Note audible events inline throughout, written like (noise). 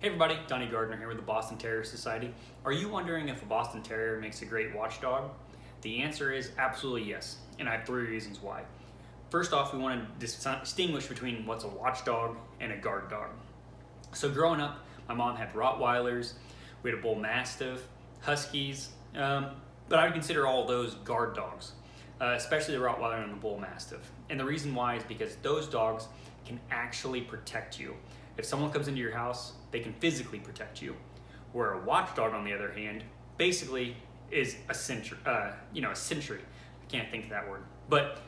Hey everybody, Donnie Gardner here with the Boston Terrier Society. Are you wondering if a Boston Terrier makes a great watchdog? The answer is absolutely yes, and I have three reasons why. First off, we want to distinguish between what's a watchdog and a guard dog. So growing up, my mom had Rottweilers, we had a Bull Mastiff, Huskies, um, but I would consider all those guard dogs, uh, especially the Rottweiler and the Bull Mastiff. And the reason why is because those dogs can actually protect you. If someone comes into your house, they can physically protect you. Where a watchdog, on the other hand, basically is a sentry, uh, you know, a sentry. I can't think of that word. But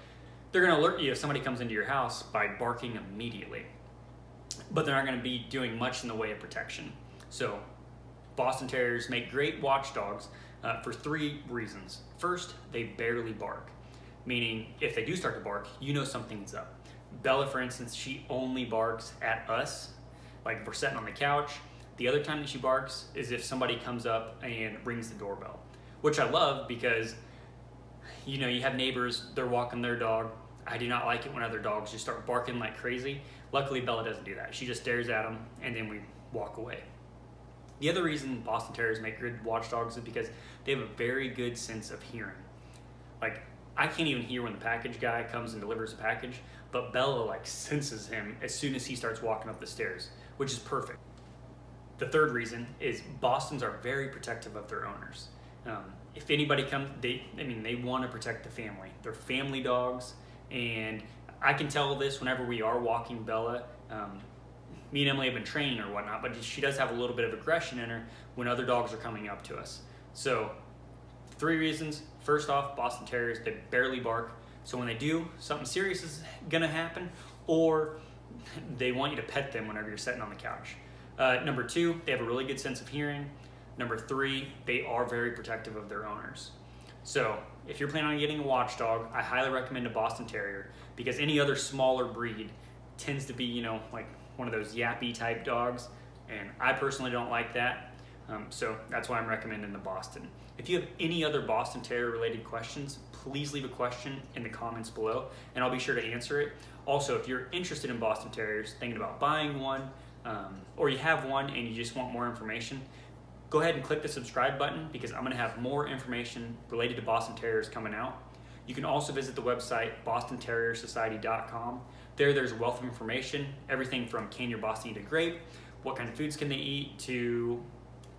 they're gonna alert you if somebody comes into your house by barking immediately. But they're not gonna be doing much in the way of protection. So Boston Terriers make great watchdogs uh, for three reasons. First, they barely bark, meaning if they do start to bark, you know something's up. Bella, for instance, she only barks at us like if we're sitting on the couch. The other time that she barks is if somebody comes up and rings the doorbell, which I love because, you know, you have neighbors, they're walking their dog. I do not like it when other dogs just start barking like crazy. Luckily, Bella doesn't do that. She just stares at them and then we walk away. The other reason Boston Terriers make good watchdogs is because they have a very good sense of hearing. Like, I can't even hear when the package guy comes and delivers a package, but Bella like senses him as soon as he starts walking up the stairs which is perfect. The third reason is Bostons are very protective of their owners. Um, if anybody comes, they, I mean, they want to protect the family. They're family dogs, and I can tell this whenever we are walking Bella. Um, me and Emily have been training or whatnot, but she does have a little bit of aggression in her when other dogs are coming up to us. So, three reasons. First off, Boston Terriers, they barely bark. So when they do, something serious is gonna happen, or (laughs) they want you to pet them whenever you're sitting on the couch. Uh, number two, they have a really good sense of hearing. Number three, they are very protective of their owners. So if you're planning on getting a watchdog, I highly recommend a Boston Terrier because any other smaller breed tends to be, you know, like one of those yappy type dogs. And I personally don't like that. Um, so that's why I'm recommending the Boston. If you have any other Boston Terrier related questions, please leave a question in the comments below and I'll be sure to answer it. Also, if you're interested in Boston Terriers, thinking about buying one, um, or you have one and you just want more information, go ahead and click the subscribe button because I'm gonna have more information related to Boston Terriers coming out. You can also visit the website bostonterriersociety.com. There, there's a wealth of information, everything from can your Boston eat a grape, what kind of foods can they eat, to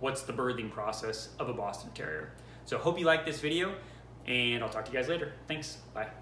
what's the birthing process of a Boston Terrier. So hope you like this video, and I'll talk to you guys later. Thanks, bye.